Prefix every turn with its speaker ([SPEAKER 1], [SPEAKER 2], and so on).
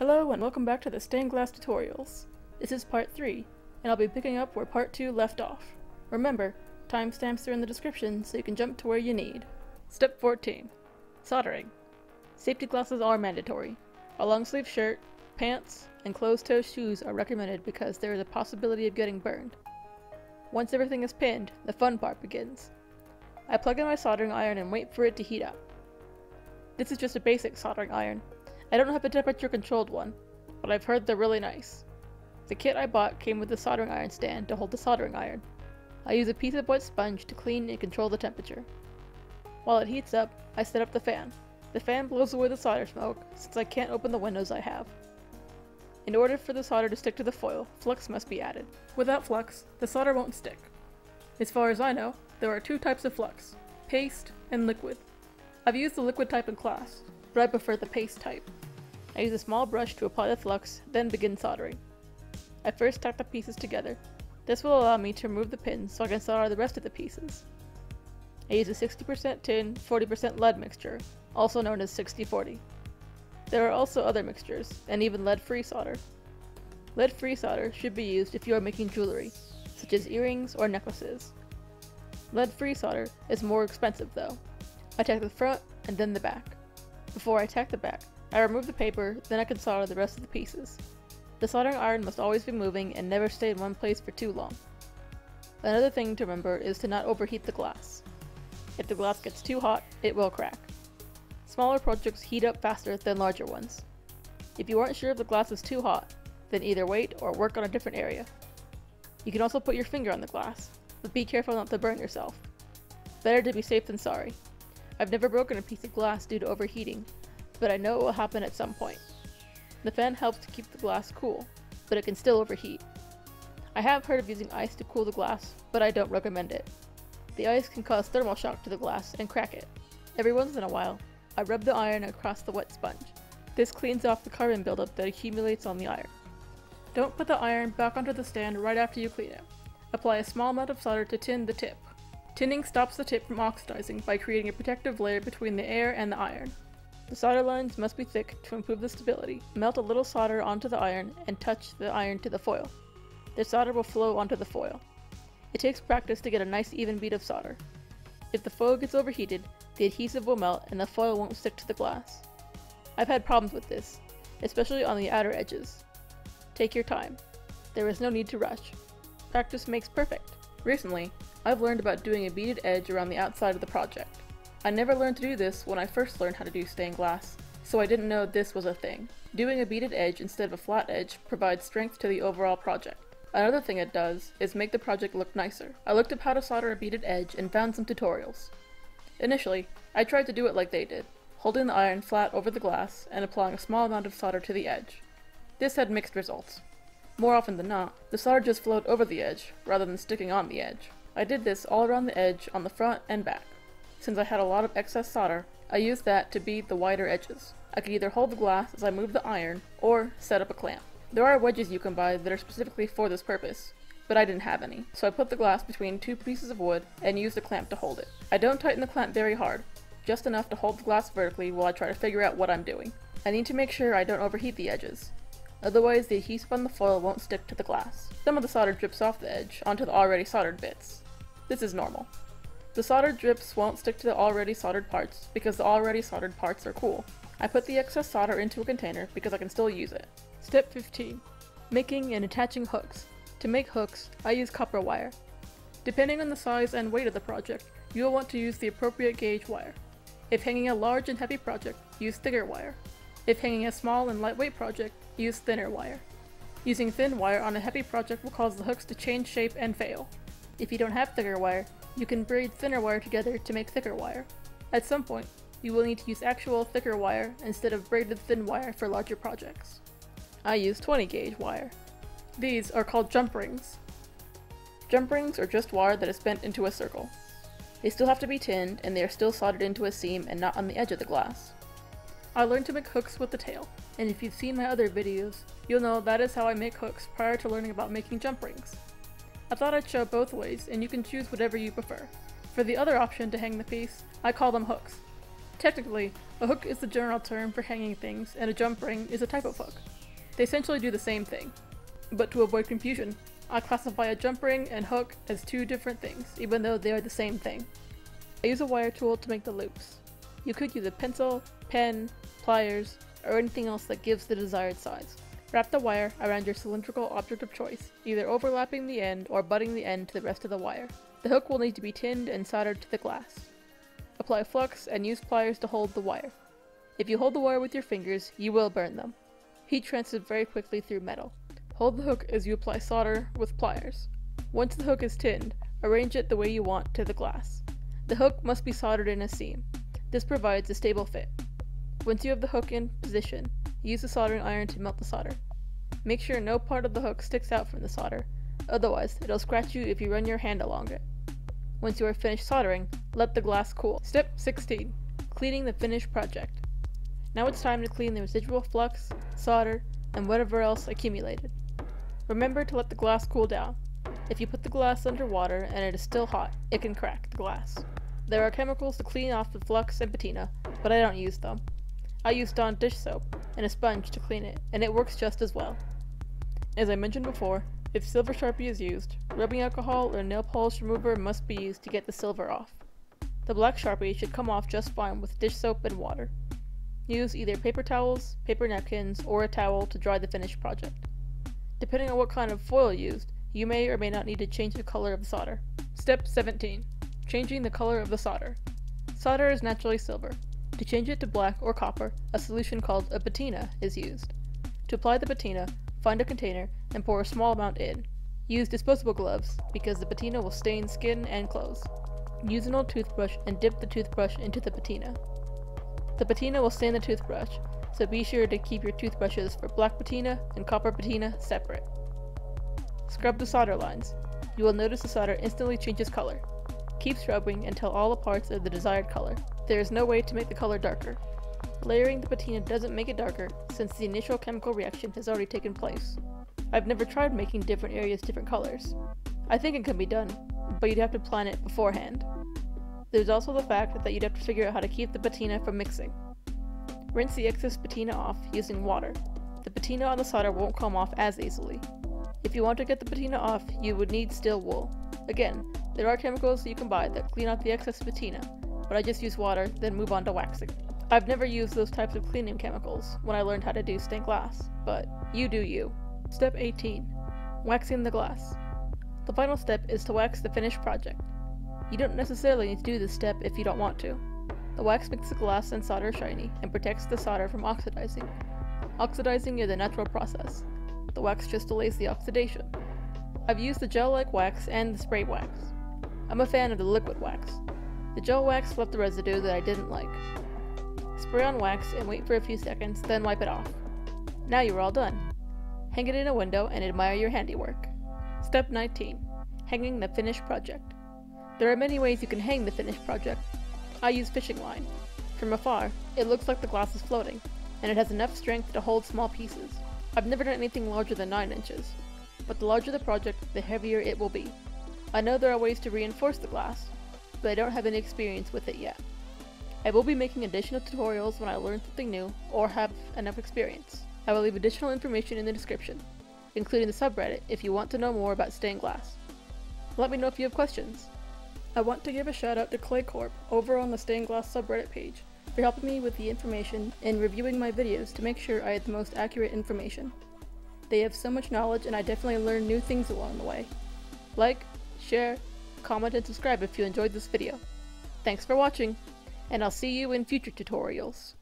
[SPEAKER 1] Hello and welcome back to the stained glass tutorials. This is part 3, and I'll be picking up where part 2 left off. Remember, timestamps are in the description so you can jump to where you need. Step 14. Soldering. Safety glasses are mandatory. A long sleeve shirt, pants, and closed toe shoes are recommended because there is a possibility of getting burned. Once everything is pinned, the fun part begins. I plug in my soldering iron and wait for it to heat up. This is just a basic soldering iron. I don't have a temperature controlled one, but I've heard they're really nice. The kit I bought came with a soldering iron stand to hold the soldering iron. I use a piece of wet sponge to clean and control the temperature. While it heats up, I set up the fan. The fan blows away the solder smoke, since I can't open the windows I have. In order for the solder to stick to the foil, flux must be added. Without flux, the solder won't stick. As far as I know, there are two types of flux, paste and liquid. I've used the liquid type in class, but I prefer the paste type. I use a small brush to apply the flux, then begin soldering. I first stack the pieces together. This will allow me to remove the pins so I can solder the rest of the pieces. I use a 60% tin, 40% lead mixture, also known as 60-40. There are also other mixtures, and even lead-free solder. Lead-free solder should be used if you are making jewelry, such as earrings or necklaces. Lead-free solder is more expensive though. I tack the front and then the back. Before I tack the back, I remove the paper, then I can solder the rest of the pieces. The soldering iron must always be moving and never stay in one place for too long. Another thing to remember is to not overheat the glass. If the glass gets too hot, it will crack. Smaller projects heat up faster than larger ones. If you aren't sure if the glass is too hot, then either wait or work on a different area. You can also put your finger on the glass, but be careful not to burn yourself. Better to be safe than sorry. I've never broken a piece of glass due to overheating, but I know it will happen at some point. The fan helps to keep the glass cool, but it can still overheat. I have heard of using ice to cool the glass, but I don't recommend it. The ice can cause thermal shock to the glass and crack it. Every once in a while, I rub the iron across the wet sponge. This cleans off the carbon buildup that accumulates on the iron. Don't put the iron back onto the stand right after you clean it. Apply a small amount of solder to tin the tip. Tinning stops the tip from oxidizing by creating a protective layer between the air and the iron. The solder lines must be thick to improve the stability. Melt a little solder onto the iron and touch the iron to the foil. The solder will flow onto the foil. It takes practice to get a nice even bead of solder. If the foil gets overheated, the adhesive will melt and the foil won't stick to the glass. I've had problems with this, especially on the outer edges. Take your time. There is no need to rush. Practice makes perfect. Recently, I've learned about doing a beaded edge around the outside of the project. I never learned to do this when I first learned how to do stained glass, so I didn't know this was a thing. Doing a beaded edge instead of a flat edge provides strength to the overall project. Another thing it does is make the project look nicer. I looked up how to solder a beaded edge and found some tutorials. Initially, I tried to do it like they did, holding the iron flat over the glass and applying a small amount of solder to the edge. This had mixed results. More often than not, the solder just flowed over the edge, rather than sticking on the edge. I did this all around the edge on the front and back. Since I had a lot of excess solder, I used that to bead the wider edges. I could either hold the glass as I moved the iron, or set up a clamp. There are wedges you can buy that are specifically for this purpose, but I didn't have any, so I put the glass between two pieces of wood and used a clamp to hold it. I don't tighten the clamp very hard, just enough to hold the glass vertically while I try to figure out what I'm doing. I need to make sure I don't overheat the edges. Otherwise, the adhesive on the foil won't stick to the glass. Some of the solder drips off the edge onto the already soldered bits. This is normal. The soldered drips won't stick to the already soldered parts because the already soldered parts are cool. I put the excess solder into a container because I can still use it. Step 15. Making and attaching hooks. To make hooks, I use copper wire. Depending on the size and weight of the project, you will want to use the appropriate gauge wire. If hanging a large and heavy project, use thicker wire. If hanging a small and lightweight project, use thinner wire. Using thin wire on a heavy project will cause the hooks to change shape and fail. If you don't have thicker wire, you can braid thinner wire together to make thicker wire. At some point, you will need to use actual thicker wire instead of braided thin wire for larger projects. I use 20 gauge wire. These are called jump rings. Jump rings are just wire that is bent into a circle. They still have to be tinned, and they are still soldered into a seam and not on the edge of the glass. I learned to make hooks with the tail, and if you've seen my other videos, you'll know that is how I make hooks prior to learning about making jump rings. I thought I'd show both ways, and you can choose whatever you prefer. For the other option to hang the piece, I call them hooks. Technically, a hook is the general term for hanging things, and a jump ring is a type of hook. They essentially do the same thing. But to avoid confusion, I classify a jump ring and hook as two different things, even though they are the same thing. I use a wire tool to make the loops. You could use a pencil, pen, pliers, or anything else that gives the desired size. Wrap the wire around your cylindrical object of choice, either overlapping the end or butting the end to the rest of the wire. The hook will need to be tinned and soldered to the glass. Apply flux and use pliers to hold the wire. If you hold the wire with your fingers, you will burn them. Heat transfers very quickly through metal. Hold the hook as you apply solder with pliers. Once the hook is tinned, arrange it the way you want to the glass. The hook must be soldered in a seam. This provides a stable fit. Once you have the hook in position, use a soldering iron to melt the solder. Make sure no part of the hook sticks out from the solder, otherwise it'll scratch you if you run your hand along it. Once you are finished soldering, let the glass cool. Step 16. Cleaning the finished project. Now it's time to clean the residual flux, solder, and whatever else accumulated. Remember to let the glass cool down. If you put the glass under water and it is still hot, it can crack the glass. There are chemicals to clean off the flux and patina, but I don't use them. I use Dawn dish soap and a sponge to clean it, and it works just as well. As I mentioned before, if silver sharpie is used, rubbing alcohol or nail polish remover must be used to get the silver off. The black sharpie should come off just fine with dish soap and water. Use either paper towels, paper napkins, or a towel to dry the finished project. Depending on what kind of foil used, you may or may not need to change the color of the solder. Step 17. Changing the color of the solder. Solder is naturally silver. To change it to black or copper, a solution called a patina is used. To apply the patina, Find a container and pour a small amount in. Use disposable gloves because the patina will stain skin and clothes. Use an old toothbrush and dip the toothbrush into the patina. The patina will stain the toothbrush, so be sure to keep your toothbrushes for black patina and copper patina separate. Scrub the solder lines. You will notice the solder instantly changes color. Keep scrubbing until all the parts are the desired color. There is no way to make the color darker. Layering the patina doesn't make it darker, since the initial chemical reaction has already taken place. I've never tried making different areas different colors. I think it can be done, but you'd have to plan it beforehand. There's also the fact that you'd have to figure out how to keep the patina from mixing. Rinse the excess patina off using water. The patina on the solder won't come off as easily. If you want to get the patina off, you would need steel wool. Again, there are chemicals you can buy that clean off the excess patina, but I just use water, then move on to waxing. I've never used those types of cleaning chemicals when I learned how to do stained glass, but you do you. Step 18. Waxing the glass. The final step is to wax the finished project. You don't necessarily need to do this step if you don't want to. The wax makes the glass and solder shiny and protects the solder from oxidizing. Oxidizing is a natural process. The wax just delays the oxidation. I've used the gel-like wax and the spray wax. I'm a fan of the liquid wax. The gel wax left the residue that I didn't like. Spray on wax and wait for a few seconds, then wipe it off. Now you are all done. Hang it in a window and admire your handiwork. Step 19. Hanging the finished project. There are many ways you can hang the finished project. I use fishing line. From afar, it looks like the glass is floating, and it has enough strength to hold small pieces. I've never done anything larger than 9 inches, but the larger the project, the heavier it will be. I know there are ways to reinforce the glass, but I don't have any experience with it yet. I will be making additional tutorials when I learn something new or have enough experience. I will leave additional information in the description, including the subreddit if you want to know more about stained glass. Let me know if you have questions. I want to give a shout out to Claycorp over on the stained glass subreddit page for helping me with the information and reviewing my videos to make sure I had the most accurate information. They have so much knowledge and I definitely learned new things along the way. Like, share, comment, and subscribe if you enjoyed this video. Thanks for watching! and I'll see you in future tutorials.